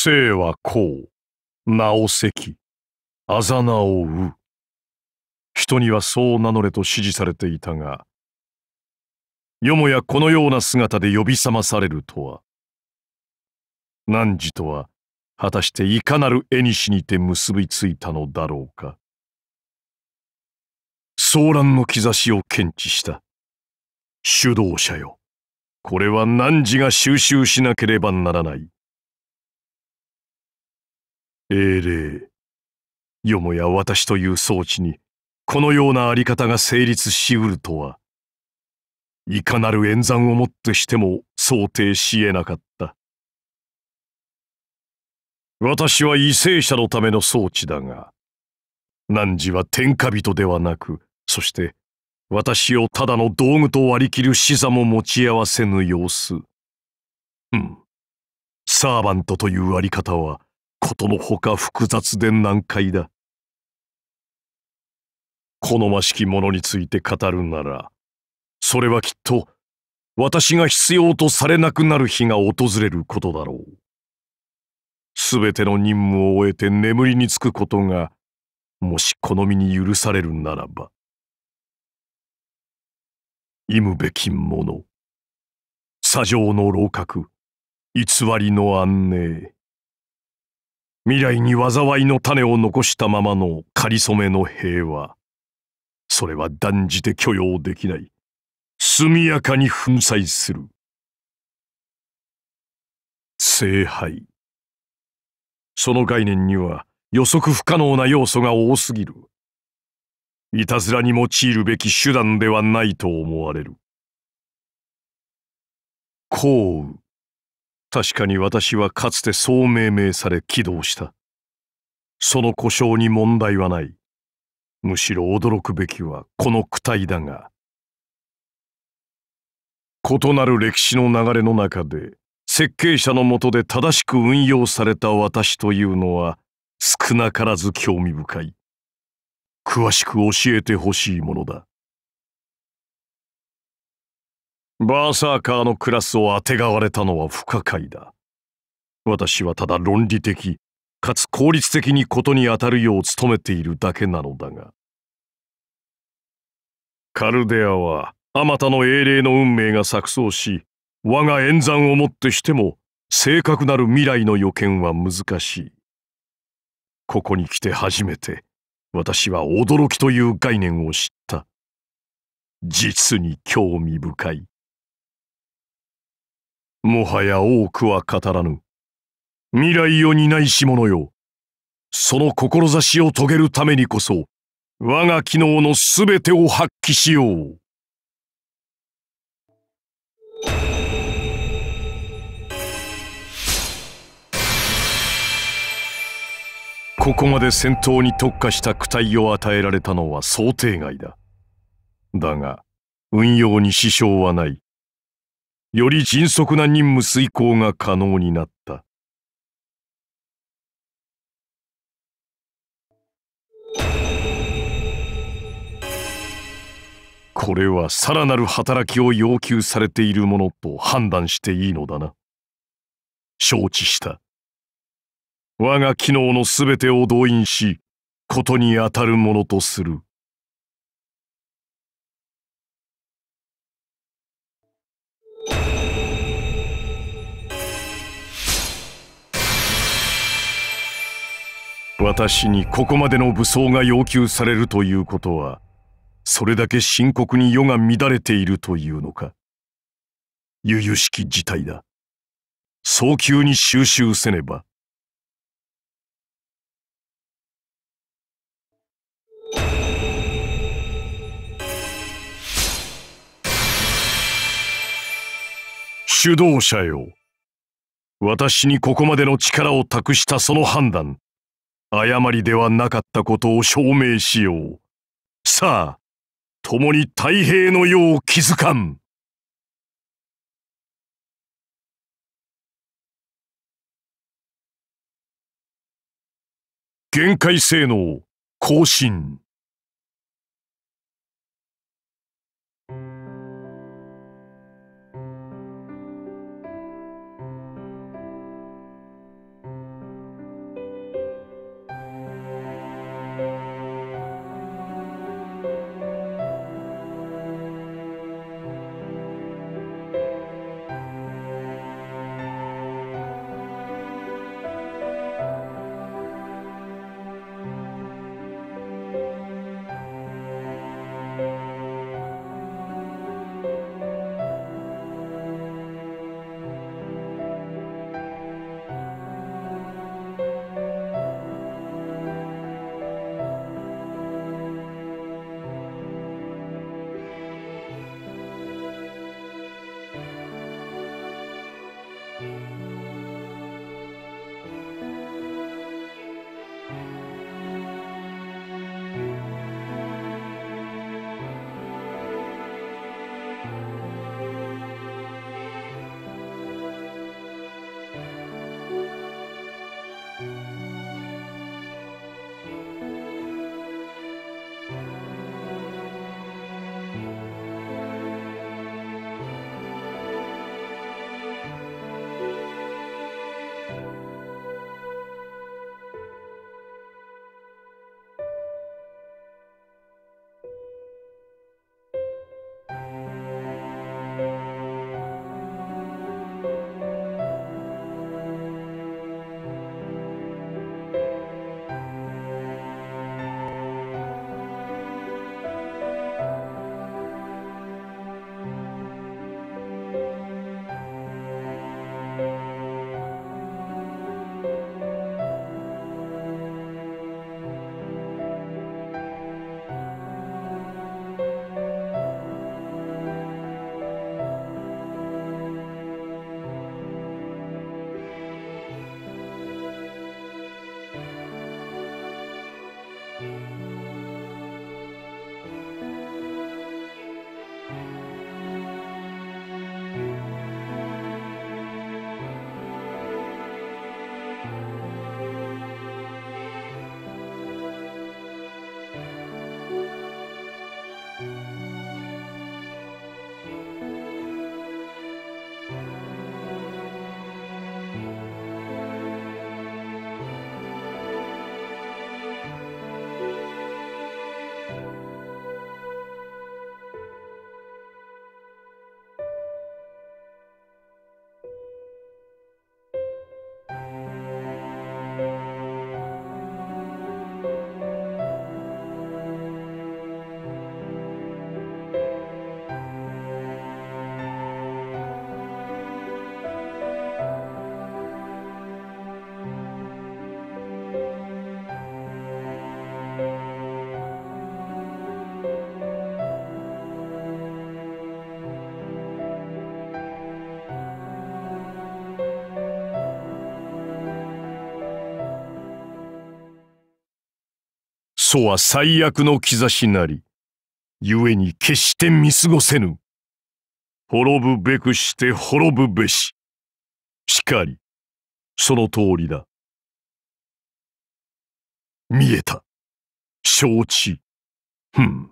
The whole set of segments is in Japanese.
生はこう、名を関、あざなをう。人にはそう名乗れと指示されていたが、よもやこのような姿で呼び覚まされるとは。汝とは、果たしていかなる絵にしにて結びついたのだろうか。騒乱の兆しを検知した。主導者よ。これは汝が収集しなければならない。英霊。よもや私という装置に、このようなあり方が成立しうるとは、いかなる演算をもってしても想定し得なかった。私は為政者のための装置だが、汝は天下人ではなく、そして私をただの道具と割り切る視座も持ち合わせぬ様子。うん。サーバントというあり方は、ことのほか複雑で難解だ。好ましきものについて語るなら、それはきっと私が必要とされなくなる日が訪れることだろう。すべての任務を終えて眠りにつくことが、もし好みに許されるならば。忌むべきもの。砂上の楼閣、偽りの安寧。未来に災いの種を残したままのかりそめの平和。それは断じて許容できない。速やかに粉砕する。聖杯。その概念には予測不可能な要素が多すぎる。いたずらに用いるべき手段ではないと思われる。降雨。確かに私はかつてそう命名され起動した。その故障に問題はない。むしろ驚くべきはこの躯体だが。異なる歴史の流れの中で設計者のもとで正しく運用された私というのは少なからず興味深い。詳しく教えてほしいものだ。バーサーカーのクラスをあてがわれたのは不可解だ。私はただ論理的、かつ効率的にことに当たるよう努めているだけなのだが。カルデアは、あまたの英霊の運命が錯綜し、我が演算をもってしても正確なる未来の予見は難しい。ここに来て初めて私は驚きという概念を知った。実に興味深い。もはや多くは語らぬ。未来を担いし者よ。その志を遂げるためにこそ、我が機能のすべてを発揮しよう。ここまで戦闘に特化した躯体を与えられたのは想定外だ。だが、運用に支障はない。より迅速な任務遂行が可能になった。これはさらなる働きを要求されているものと判断していいのだな。承知した。我が機能のすべてを動員し、ことに当たるものとする。私にここまでの武装が要求されるということは、それだけ深刻に世が乱れているというのか。由々しき事態だ。早急に収集せねば。主導者よ。私にここまでの力を託したその判断、誤りではなかったことを証明しよう。さあ、共に太平の世を築かん。限界性能更新 祖は最悪の兆しなり、故に決して見過ごせぬ。滅ぶべくして滅ぶべし。しかり、その通りだ。見えた。承知。ふん。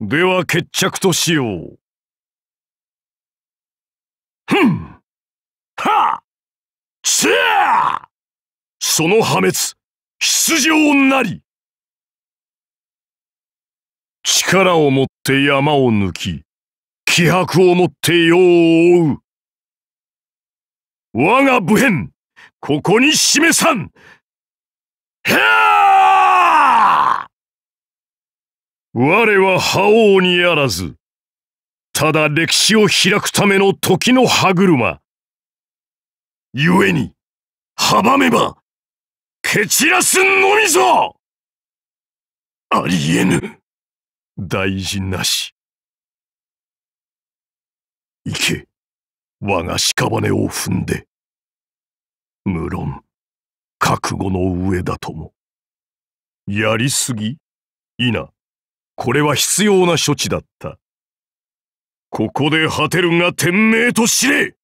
では決着としよう。ふんはあせあその破滅、出場なり力をもって山を抜き、気迫をもって世を追う。我が武変、ここに示さんへ我は覇王にあらず、ただ歴史を開くための時の歯車。故に、阻めば、蹴散らすのみぞありえぬ。大事なし。行け、我が屍を踏んで。無論、覚悟の上だとも。やりすぎいな、これは必要な処置だった。ここで果てるが天命と知れ